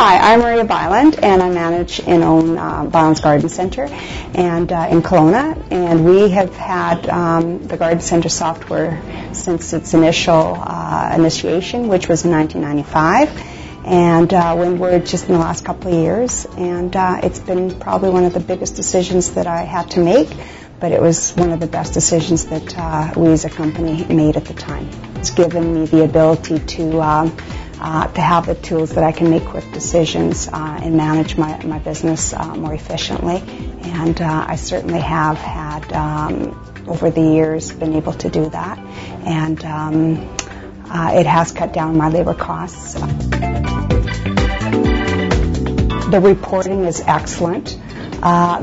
Hi, I'm Maria Byland, and I manage and own uh, Byland's Garden Center and uh, in Kelowna. And we have had um, the Garden Center software since its initial uh, initiation, which was in 1995. And uh, Windward just in the last couple of years. And uh, it's been probably one of the biggest decisions that I had to make, but it was one of the best decisions that uh, we as a company made at the time. It's given me the ability to um, uh, to have the tools that I can make quick decisions uh, and manage my, my business uh, more efficiently. And uh, I certainly have had, um, over the years, been able to do that. And um, uh, it has cut down my labor costs. The reporting is excellent.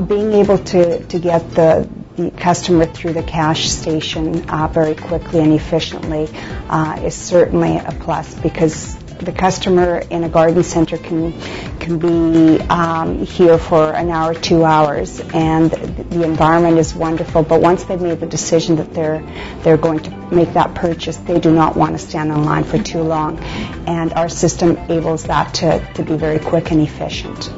Being able to, to get the, the customer through the cash station uh, very quickly and efficiently uh, is certainly a plus because the customer in a garden center can can be um, here for an hour, two hours, and the environment is wonderful. But once they've made the decision that they're they're going to make that purchase, they do not want to stand in line for too long, and our system enables that to, to be very quick and efficient.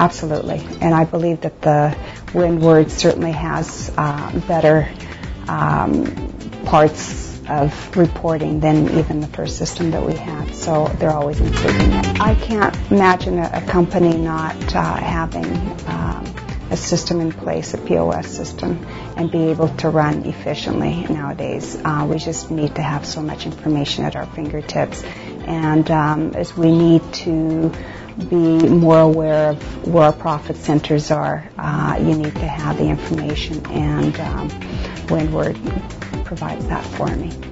Absolutely, and I believe that the Windward certainly has uh, better um, parts of reporting than even the first system that we had. So they're always improving it. I can't imagine a, a company not uh, having um, a system in place, a POS system, and be able to run efficiently nowadays. Uh, we just need to have so much information at our fingertips. And um, as we need to be more aware of where our profit centers are, uh, you need to have the information, and um, Windward provides that for me.